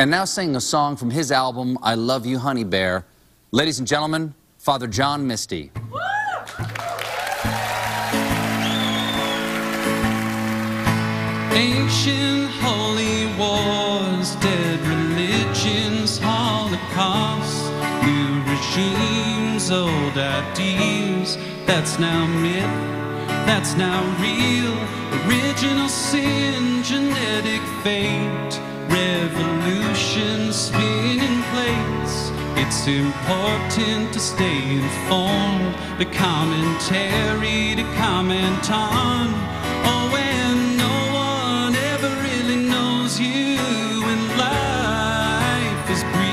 and now singing a song from his album, I Love You, Honeybear. Ladies and gentlemen, Father John Misty. Ancient holy wars, dead religions, holocaust, new regimes, old ideas. That's now myth, that's now real. Original sin, genetic fate, revolution, spinning plates. It's important to stay informed, the commentary to comment on. Oh, and no one ever really knows you, and life is brief.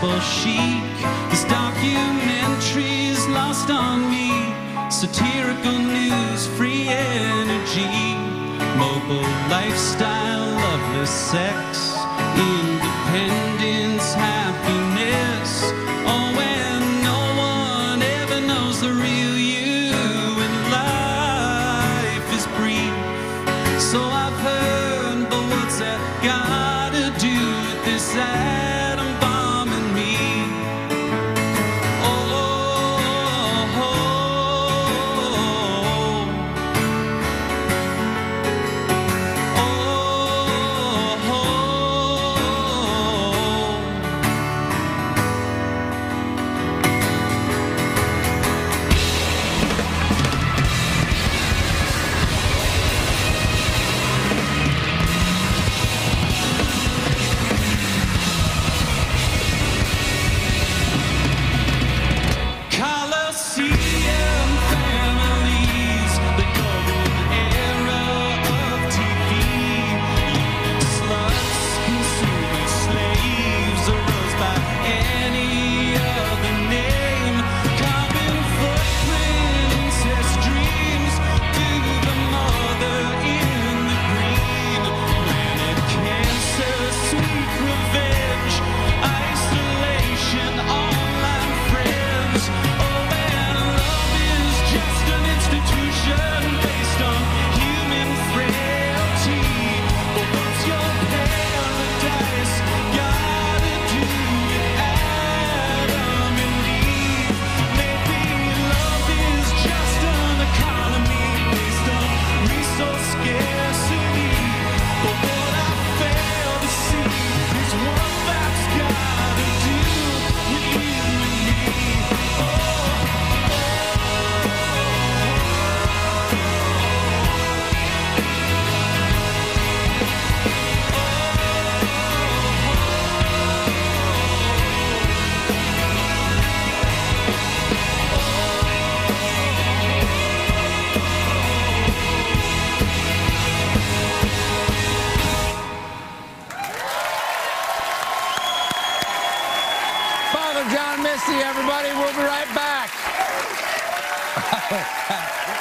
Bowl chic. This documentary's lost on me. Satirical news, free energy, mobile lifestyle, loveless sex, independence, happiness. Oh, and no one ever knows the real you, and life is brief. So resource Misty, everybody. We'll be right back.